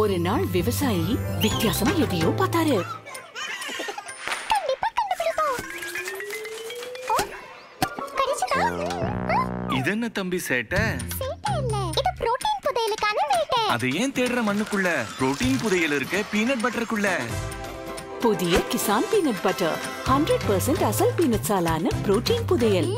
ஒரு நாள் விவசாயி வித்தியாசமா எதையோ பார்த்தாரு. இது என்ன தம்பி சேட்டை? அது அதை ஏன் தேடுற மண்ணுக்குள்ள? புரோட்டீன் புதையல் இருக்க பீனட் பட்டருக்குள்ள. புதிய Kissan peanut butter hundred percent அசல் பீனட்ஸாலான புரோட்டீன் புதையல்.